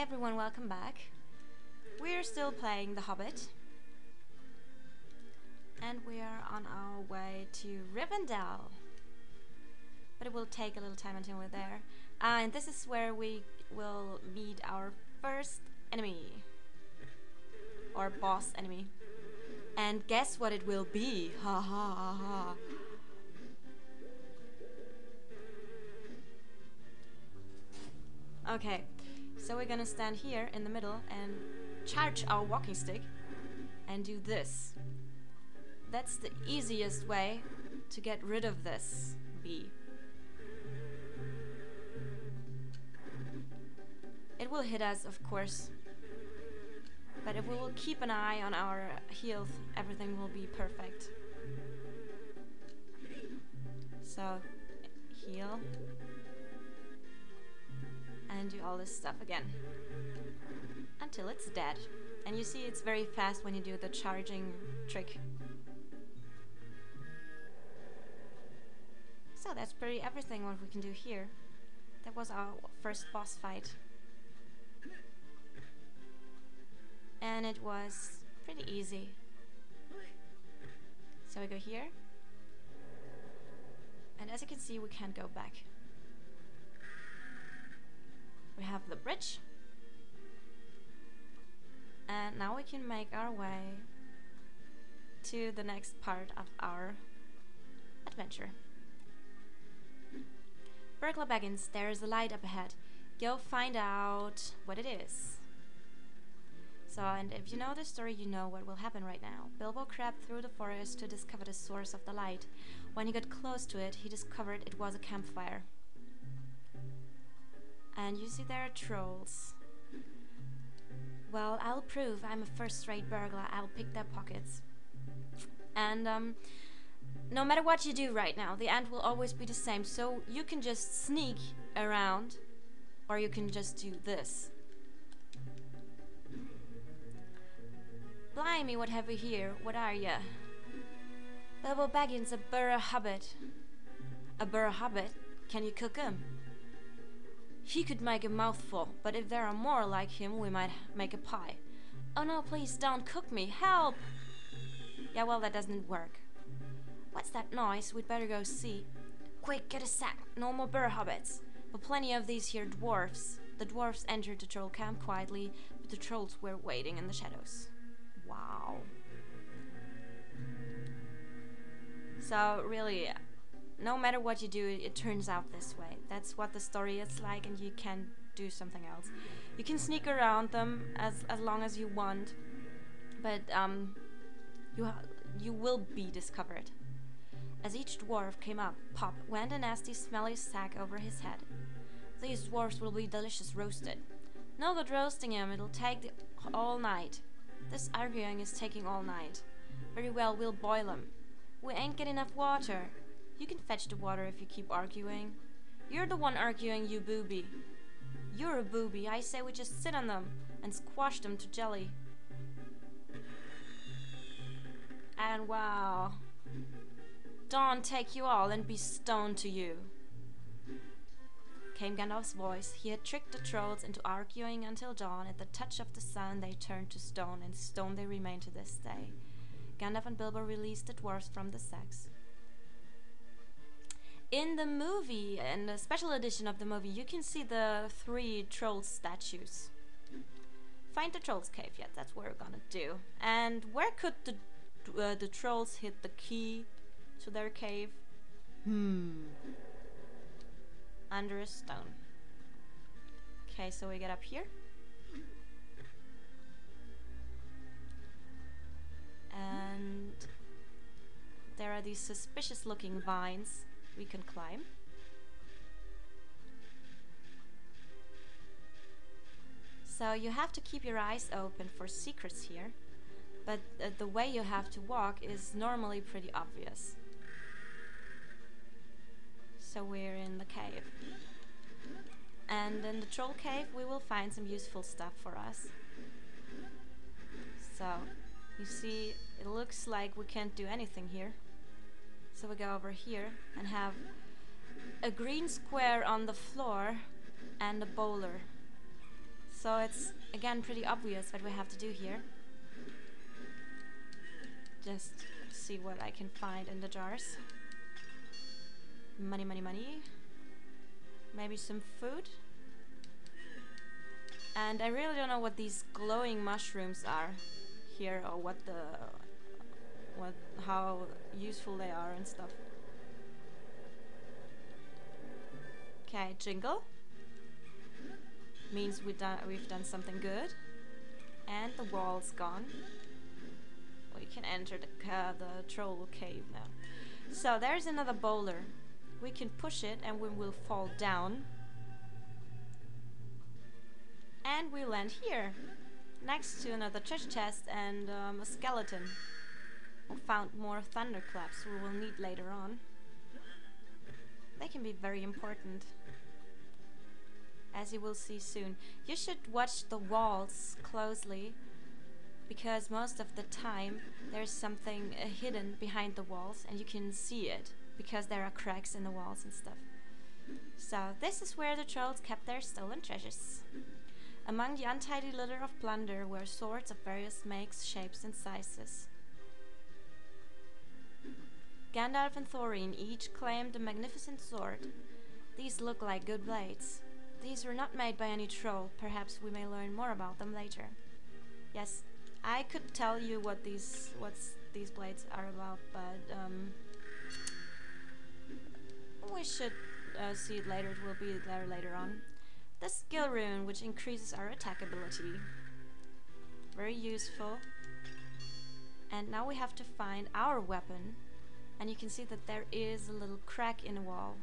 everyone, welcome back. We're still playing The Hobbit. And we are on our way to Rivendell. But it will take a little time until we're there. Uh, and this is where we will meet our first enemy. Or boss enemy. And guess what it will be? Ha ha ha ha. Okay, so we're gonna stand here in the middle and charge our walking stick and do this. That's the easiest way to get rid of this bee. It will hit us, of course, but if we will keep an eye on our health, everything will be perfect. So, heal do all this stuff again until it's dead. And you see it's very fast when you do the charging trick. So that's pretty everything what we can do here. That was our first boss fight. And it was pretty easy. So we go here. And as you can see, we can't go back. We have the bridge. And now we can make our way to the next part of our adventure. Burglar Baggins, there is a light up ahead. Go find out what it is. So, and if you know the story, you know what will happen right now. Bilbo crept through the forest to discover the source of the light. When he got close to it, he discovered it was a campfire. And you see there are trolls. Well, I'll prove I'm a first-rate burglar. I'll pick their pockets. And, um, no matter what you do right now, the end will always be the same. So you can just sneak around, or you can just do this. Blimey, what have we here? What are ya? Bilbo Baggins, a burr hobbit. A burr hobbit? Can you cook him? He could make a mouthful, but if there are more like him, we might make a pie. Oh no, please don't cook me, help! Yeah, well, that doesn't work. What's that noise? We'd better go see. Quick, get a sack, no more burr hobbits. But plenty of these here dwarfs. The dwarfs entered the troll camp quietly, but the trolls were waiting in the shadows. Wow. So, really, no matter what you do, it turns out this way. That's what the story is like, and you can do something else. You can sneak around them as as long as you want, but um, you you will be discovered. As each dwarf came up, Pop went a nasty, smelly sack over his head. These dwarfs will be delicious roasted. No good roasting 'em; it'll take all night. This arguing is taking all night. Very well, we'll boil 'em. We ain't get enough water. You can fetch the water if you keep arguing. You're the one arguing, you booby. You're a booby. I say we just sit on them and squash them to jelly. And wow. Dawn take you all and be stoned to you. Came Gandalf's voice. He had tricked the trolls into arguing until dawn. At the touch of the sun, they turned to stone, and stone they remain to this day. Gandalf and Bilbo released the dwarfs from the sacks. In the movie, in the special edition of the movie, you can see the three troll statues. Find the trolls cave, yeah, that's what we're gonna do. And where could the uh, the trolls hit the key to their cave? Hmm. Under a stone. Okay, so we get up here. And there are these suspicious looking vines we can climb. So you have to keep your eyes open for secrets here, but uh, the way you have to walk is normally pretty obvious. So we're in the cave. And in the troll cave we will find some useful stuff for us. So, you see, it looks like we can't do anything here. So we go over here and have a green square on the floor and a bowler. So it's again pretty obvious what we have to do here. Just see what I can find in the jars. Money, money, money. Maybe some food. And I really don't know what these glowing mushrooms are here or what the what how useful they are and stuff. Okay, jingle means we done we've done something good, and the wall's gone. We can enter the ca the troll cave now. So there's another boulder. We can push it and we will fall down. And we land here, next to another treasure chest and um, a skeleton. Found more thunderclaps we will need later on. They can be very important as you will see soon. You should watch the walls closely because most of the time there's something uh, hidden behind the walls and you can see it because there are cracks in the walls and stuff. So this is where the trolls kept their stolen treasures. Among the untidy litter of plunder were swords of various makes, shapes and sizes. Gandalf and Thorin each claimed a magnificent sword. These look like good blades. These were not made by any troll. Perhaps we may learn more about them later. Yes, I could tell you what these what these blades are about, but um, we should uh, see it later. It will be there later on. The skill rune, which increases our attack ability. Very useful. And now we have to find our weapon. And you can see that there is a little crack in the wall.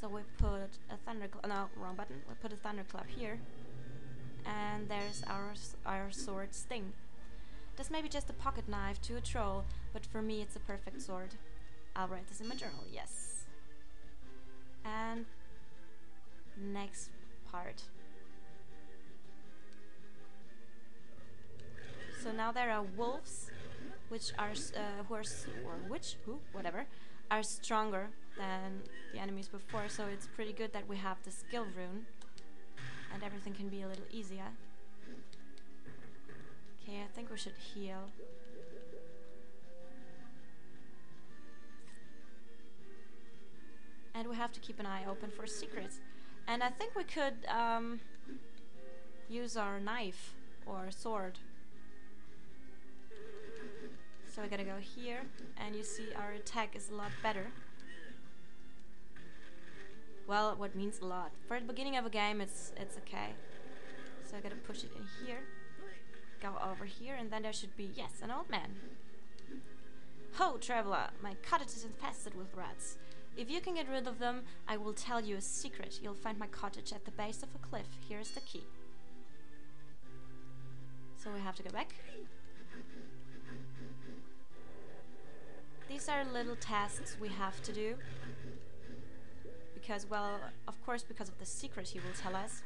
So we put a thunderclap, no, wrong button. We put a thunderclap here. And there's our, our sword sting. This may be just a pocket knife to a troll, but for me it's a perfect sword. I'll write this in my journal, yes. And next part. So now there are wolves, which are uh, who are or which who whatever are stronger than the enemies before, so it's pretty good that we have the skill rune and everything can be a little easier. Okay, I think we should heal. And we have to keep an eye open for secrets. And I think we could um, use our knife or sword. So we gotta go here, and you see our attack is a lot better. Well, what means a lot. For the beginning of a game, it's it's okay. So I gotta push it in here, go over here, and then there should be, yes, an old man. Ho, traveler, my cottage is infested with rats. If you can get rid of them, I will tell you a secret. You'll find my cottage at the base of a cliff. Here's the key. So we have to go back. Are little tasks we have to do because, well, of course, because of the secret he will tell us,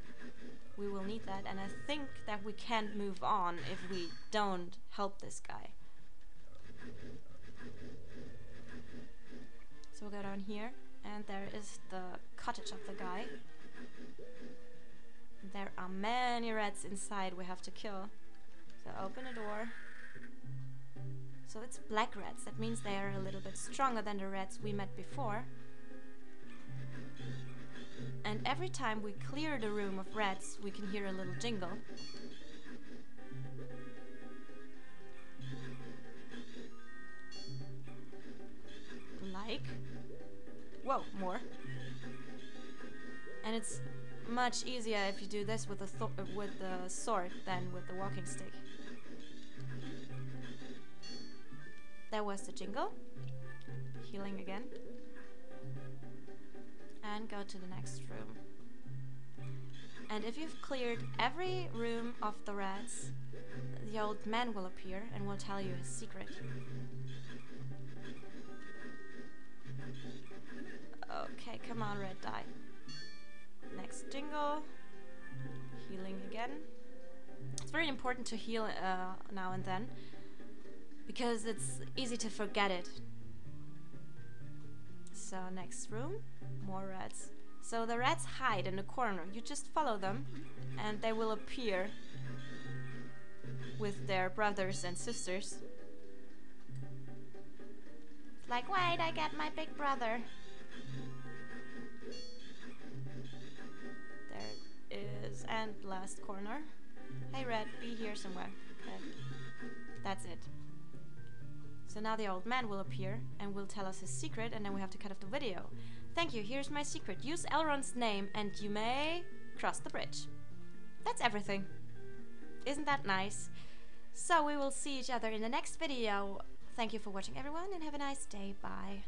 we will need that. And I think that we can't move on if we don't help this guy. So we'll go down here, and there is the cottage of the guy. There are many rats inside we have to kill. So open the door. So it's black rats, that means they are a little bit stronger than the rats we met before. And every time we clear the room of rats, we can hear a little jingle. Like. Whoa, more. And it's much easier if you do this with the with the sword than with the walking stick. There was the jingle. Healing again and go to the next room. And if you've cleared every room of the rats, the old man will appear and will tell you his secret. Okay, come on, red die. Next jingle. Healing again. It's very important to heal uh, now and then because it's easy to forget it. So next room, more rats. So the rats hide in the corner. You just follow them, and they will appear with their brothers and sisters. Like, wait, I get my big brother. There is, and last corner. Hey, Red, be here somewhere. Okay. That's it. So now the old man will appear and will tell us his secret, and then we have to cut off the video. Thank you, here's my secret. Use Elrond's name, and you may cross the bridge. That's everything. Isn't that nice? So we will see each other in the next video. Thank you for watching, everyone, and have a nice day. Bye.